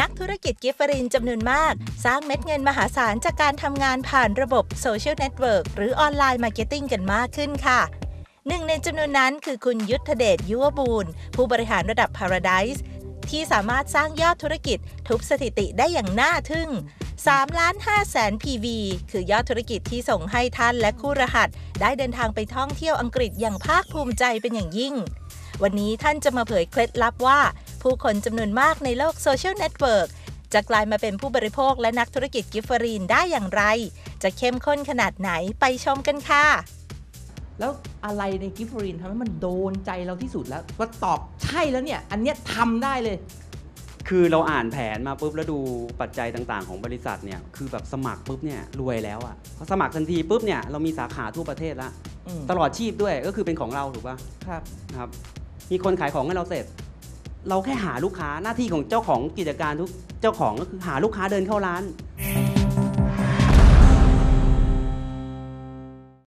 นักธุรกิจกิฟฟารีนจำนวนมาก สร้างเม็ดเงินมหาศาลจากการทำงานผ่านระบบ social network หรือ online marketing กันมากขึ้นค่ะ หนึ่งในจำนวนนั้นคือคุณยุทธเดชยุวบูรณ์ผู้บริหารระดับ Paradise ที่สามารถสร้างยอดธุรกิจทุบสถิติได้อย่างน่าทึ่ง3ล้าน5แสน PV คือยอดธุรกิจที่ส่งให้ท่านและคู่รหัส ได้เดินทางไปท่องเที่ยวอังกฤษอย่างภาคภูมิใจเป็นอย่างยิ่ง วันนี้ท่านจะมาเผยเคล็ดลับว่า ผู้คนจำนวนมากในโลก social network จะกลายมาเป็นผู้บริโภคและนักธุรกิจกิฟฟารีนได้อย่างไร จะเข้มข้นขนาดไหนไปชมกันค่ะ แล้วอะไรในกิฟฟารีนทำให้มันโดนใจเราที่สุดแล้วว่าตอบใช่แล้วเนี่ย อันเนี้ยทำได้เลย คือเราอ่านแผนมาปุ๊บแล้วดูปัจจัยต่างๆ ของบริษัทเนี่ยคือแบบสมัครปุ๊บเนี่ยรวยแล้วอ่ะพอสมัครทันทีปุ๊บเนี่ยเรามีสาขาทั่วประเทศละอืมตลอดชีพด้วยก็คือเป็นของเราถูกปะครับนะครับ มีคนขายของให้เราเสร็จ เราแค่หาลูกค้าหน้าที่ของเจ้าของกิจการทุกเจ้าของก็คือหาลูกค้าเดินเข้าร้าน